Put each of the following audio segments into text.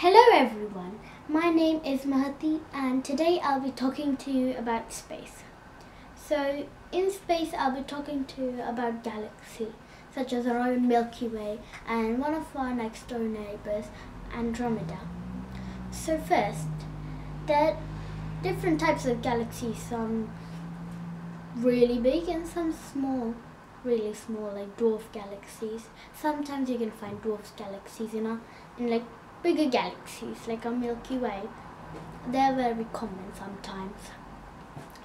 Hello everyone, my name is Mahati and today I'll be talking to you about space. So in space I'll be talking to you about galaxies such as our own Milky Way and one of our next door neighbors Andromeda. So first, there are different types of galaxies, some really big and some small, really small like dwarf galaxies. Sometimes you can find dwarf galaxies in, a, in like bigger galaxies like our Milky Way. They're very common sometimes.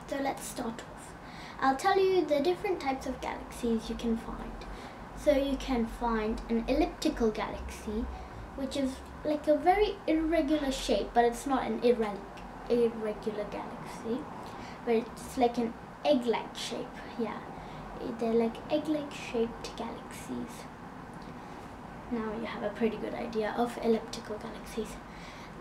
So let's start off. I'll tell you the different types of galaxies you can find. So you can find an elliptical galaxy, which is like a very irregular shape, but it's not an irre irregular galaxy, but it's like an egg-like shape. Yeah, they're like egg-like shaped galaxies. Now you have a pretty good idea of elliptical galaxies.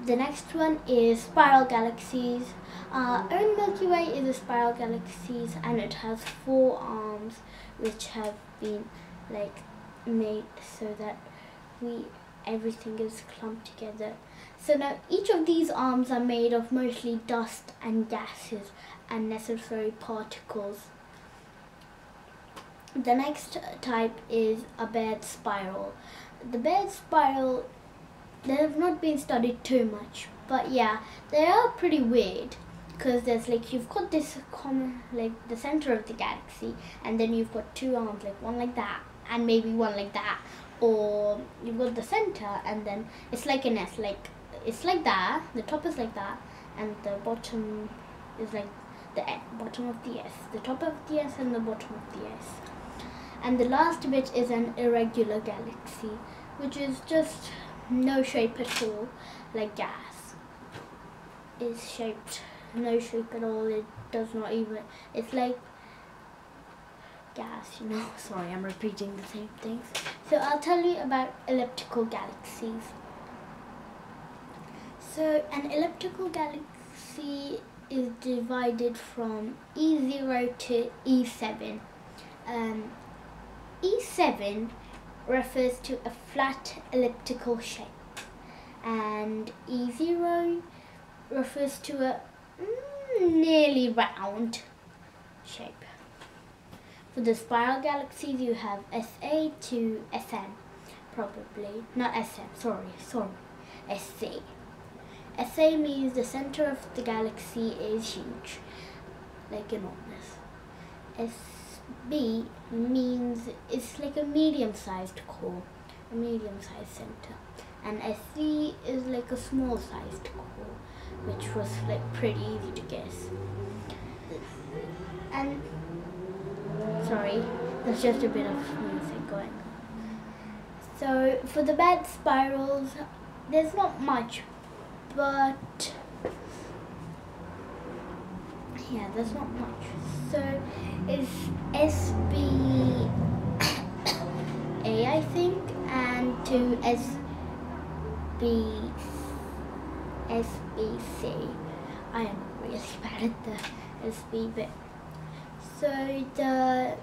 The next one is spiral galaxies. Uh, our Milky Way is a spiral galaxies and it has four arms which have been like made so that we everything is clumped together. So now each of these arms are made of mostly dust and gases and necessary particles. The next type is a barred spiral. The barred spiral they have not been studied too much but yeah they are pretty weird because there's like you've got this common like the center of the galaxy and then you've got two arms like one like that and maybe one like that or you've got the center and then it's like an S like it's like that the top is like that and the bottom is like the bottom of the S the top of the S and the bottom of the S and the last bit is an irregular galaxy which is just no shape at all like gas is shaped no shape at all it does not even it's like gas you know. Sorry I'm repeating the same things. So I'll tell you about elliptical galaxies. So an elliptical galaxy is divided from E0 to E7 um, E7 refers to a flat elliptical shape and E0 refers to a mm, nearly round shape. For the spiral galaxies you have SA to SM probably, not SM, sorry, sorry, SA. SA means the center of the galaxy is huge, like enormous. S B means it's like a medium-sized core, a medium-sized center. And SC is like a small-sized core, which was like pretty easy to guess. And, sorry, there's just a bit of music going on. So for the bad spirals, there's not much, but yeah, there's not much. So it's SB A, I think, and to SB SBC. I am really bad at the SB bit. So the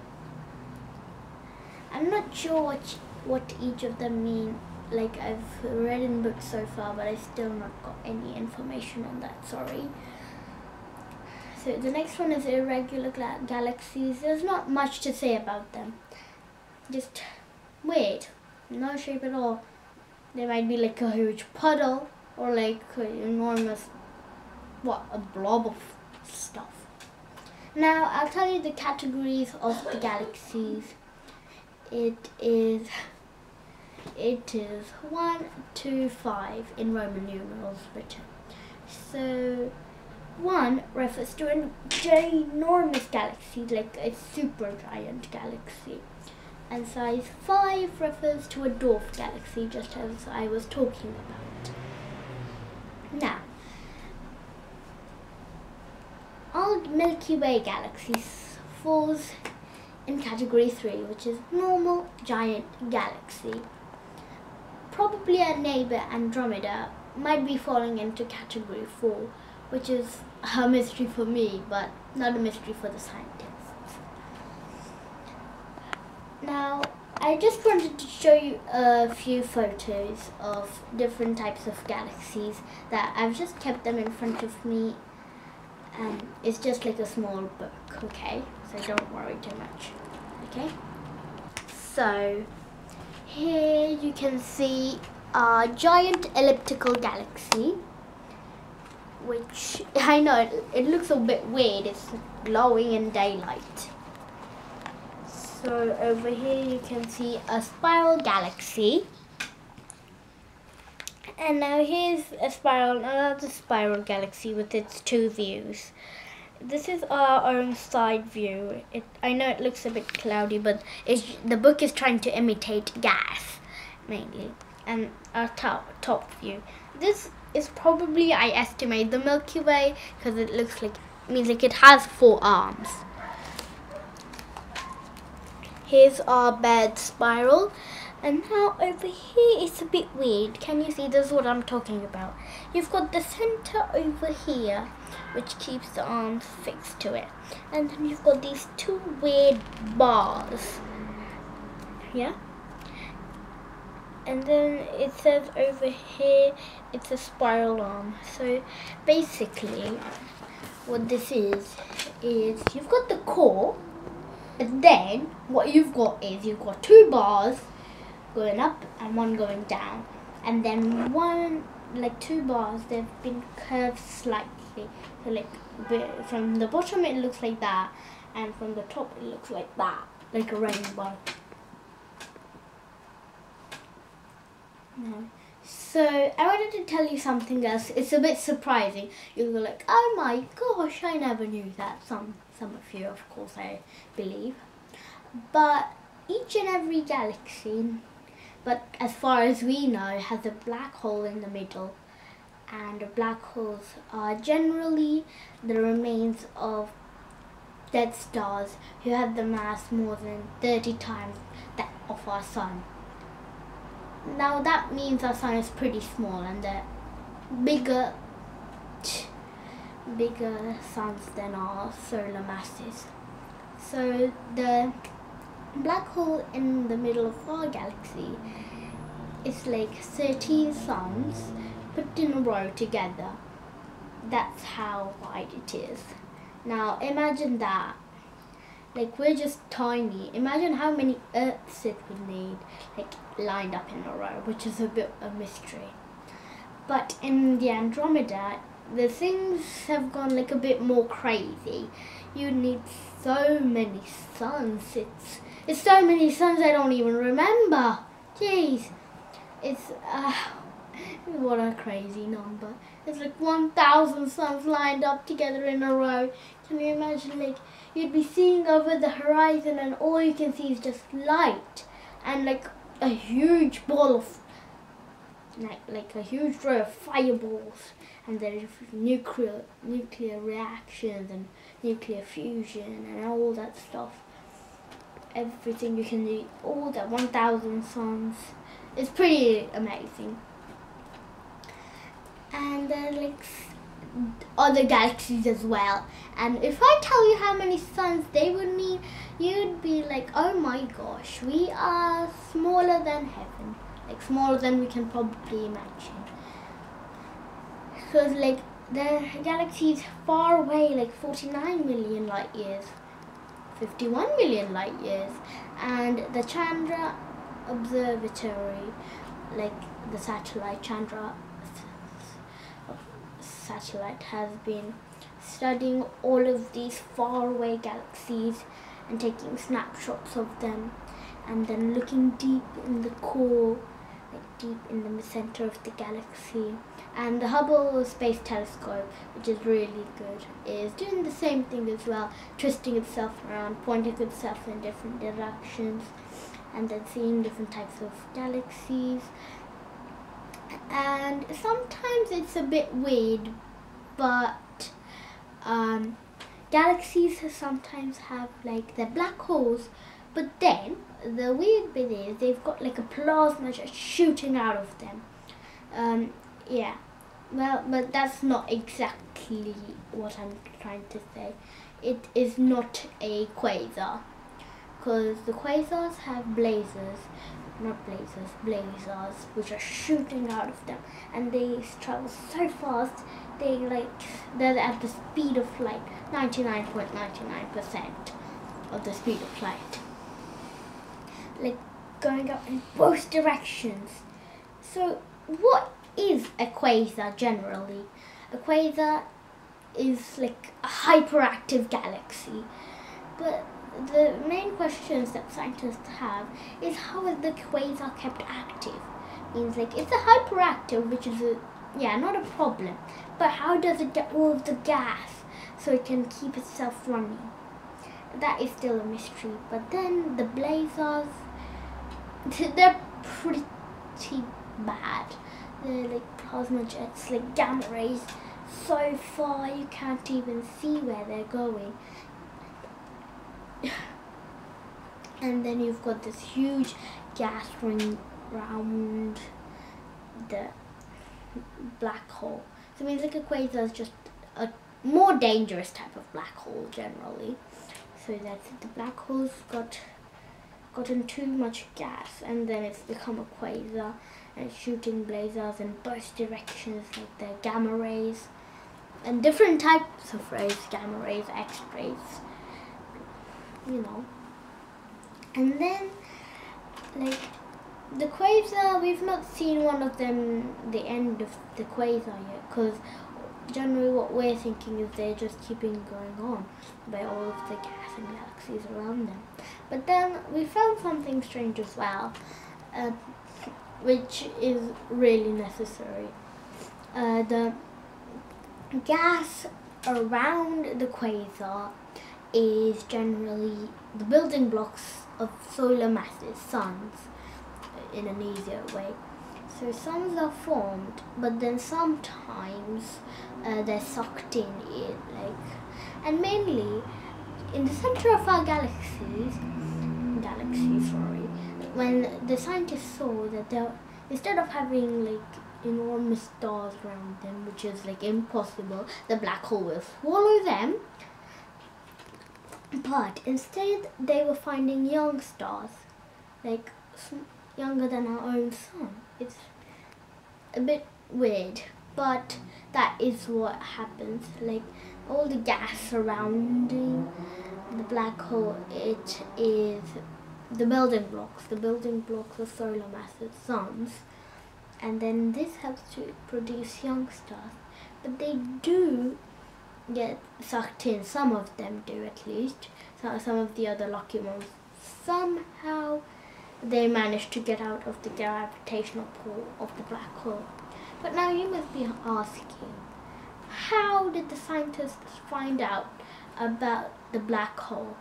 I'm not sure what what each of them mean. Like I've read in books so far, but I still not got any information on that. Sorry. So the next one is irregular galaxies. There's not much to say about them. Just weird. No shape at all. They might be like a huge puddle or like an enormous, what, a blob of stuff. Now I'll tell you the categories of the galaxies. It is it is one, two, five in Roman numerals written. So one refers to a ginormous galaxy, like a super giant galaxy. And size 5 refers to a dwarf galaxy, just as I was talking about. Now, our Milky Way galaxy falls in category 3, which is normal giant galaxy. Probably our neighbor Andromeda might be falling into category 4, which is a mystery for me, but not a mystery for the scientists. Now, I just wanted to show you a few photos of different types of galaxies that I've just kept them in front of me. Um, it's just like a small book, okay? So don't worry too much, okay? So here you can see a giant elliptical galaxy which I know it, it looks a bit weird. It's glowing in daylight. So over here you can see a spiral galaxy. And now here's a spiral, another spiral galaxy with its two views. This is our own side view. It, I know it looks a bit cloudy, but the book is trying to imitate gas, mainly. And our top, top view. This is probably, I estimate, the Milky Way, because it looks like, means like it has four arms. Here's our bed spiral. And now over here it's a bit weird. Can you see this is what I'm talking about? You've got the center over here which keeps the arms fixed to it. And then you've got these two weird bars. Yeah? And then it says over here it's a spiral arm. So basically what this is is you've got the core and then what you've got is you've got two bars going up and one going down. And then one, like two bars, they've been curved slightly. So like from the bottom it looks like that and from the top it looks like that, like a rainbow. So I wanted to tell you something else. It's a bit surprising. You'll be like, oh my gosh, I never knew that. Some some of you, of course, I believe. But each and every galaxy, but as far as we know, has a black hole in the middle. And black holes are generally the remains of dead stars who have the mass more than 30 times that of our sun. Now that means our sun is pretty small and the bigger bigger suns than our solar masses. So the black hole in the middle of our galaxy is like 13 suns put in a row together. That's how wide it is. Now imagine that. Like we're just tiny. Imagine how many Earths it would need, like lined up in a row, which is a bit of a mystery. But in the Andromeda, the things have gone like a bit more crazy. You need so many suns. It's it's so many suns I don't even remember. Jeez, it's uh, what a crazy number. It's like 1,000 suns lined up together in a row. Can you imagine like you'd be seeing over the horizon and all you can see is just light and like a huge ball of like, like a huge row of fireballs and there's nuclear nuclear reactions and nuclear fusion and all that stuff. Everything you can do, all that 1,000 suns. It's pretty amazing. And then like other galaxies as well. And if I tell you how many suns they would need, you'd be like, oh my gosh, we are smaller than heaven. Like smaller than we can probably imagine. Because like the galaxy is far away, like 49 million light years. 51 million light years. And the Chandra Observatory, like the satellite Chandra satellite has been studying all of these faraway galaxies and taking snapshots of them and then looking deep in the core, like deep in the center of the galaxy. And the Hubble Space Telescope, which is really good, is doing the same thing as well, twisting itself around, pointing itself in different directions, and then seeing different types of galaxies and sometimes it's a bit weird, but um, galaxies sometimes have like their black holes, but then the weird bit is they've got like a plasma just shooting out of them. Um, yeah, well, but that's not exactly what I'm trying to say. It is not a quasar because the quasars have blazars, not blazars, blazars, which are shooting out of them, and they travel so fast. They like they're at the speed of light, ninety nine point ninety nine percent of the speed of light, like going up in both directions. So, what is a quasar generally? A quasar is like a hyperactive galaxy, but the main questions that scientists have is how is the quasar kept active? Means like it's a hyperactive, which is a yeah not a problem, but how does it get all of the gas so it can keep itself running? That is still a mystery. But then the blazars, they're pretty bad. They're like plasma jets, like gamma rays, so far you can't even see where they're going. and then you've got this huge gas ring around the black hole. So it means like a quasar is just a more dangerous type of black hole generally. So that the black hole's got gotten too much gas and then it's become a quasar and shooting blazars in both directions like the gamma rays and different types of rays, gamma rays, x-rays, you know. And then, like, the quasar, we've not seen one of them, the end of the quasar yet, because generally what we're thinking is they're just keeping going on by all of the gas and galaxies around them. But then we found something strange as well, uh, which is really necessary. Uh, the gas around the quasar is generally the building blocks of solar masses, suns, in an easier way. So suns are formed, but then sometimes uh, they're sucked in, it, like, and mainly in the center of our galaxies, galaxy, sorry, when the scientists saw that there, instead of having like enormous stars around them, which is like impossible, the black hole will swallow them. But instead, they were finding young stars, like younger than our own sun. It's a bit weird, but that is what happens. Like all the gas surrounding the black hole, it is the building blocks, the building blocks of solar masses, suns and then this helps to produce young stars. But they do get sucked in, some of them do at least, so some of the other lucky ones somehow they managed to get out of the gravitational pull of the black hole. But now you must be asking, how did the scientists find out about the black hole?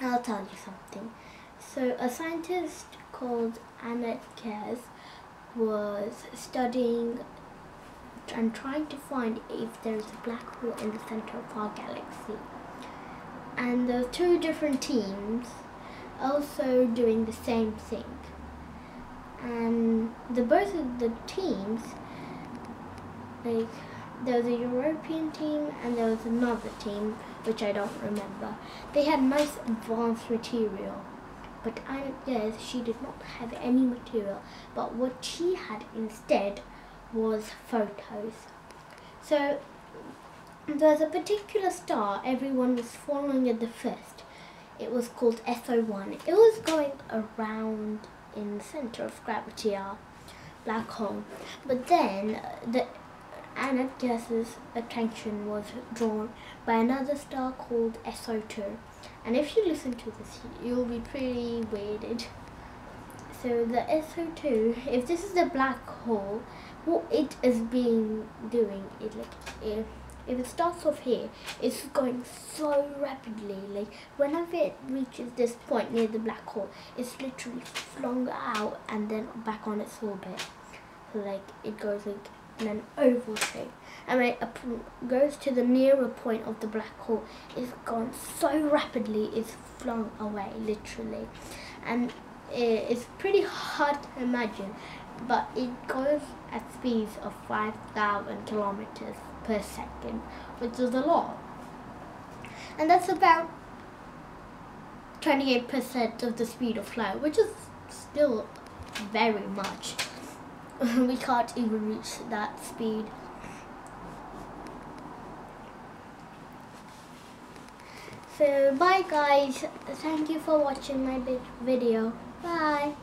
I'll tell you something. So a scientist called Annette Kers was studying and trying to find if there's a black hole in the center of our galaxy. And there the two different teams also doing the same thing. And the both of the teams, like there was a European team and there was another team which I don't remember. They had nice advanced material but I guess she did not have any material, but what she had instead was photos. So there's a particular star everyone was following at the first. It was called SO1. It was going around in the center of gravity, our black hole. But then uh, the Annette Kers's attention was drawn by another star called SO2. And if you listen to this, you'll be pretty weirded. So the SO2, if this is the black hole, what it is being doing, it like if it starts off here, it's going so rapidly. Like whenever it reaches this point near the black hole, it's literally flung out and then back on its orbit. So like it goes like in an oval shape and when it goes to the nearer point of the black hole, it's gone so rapidly, it's flung away, literally. And eh, it's pretty hard to imagine, but it goes at speeds of 5,000 kilometers per second, which is a lot. And that's about 28% of the speed of light, which is still very much. we can't even reach that speed. So bye guys. Thank you for watching my video. Bye.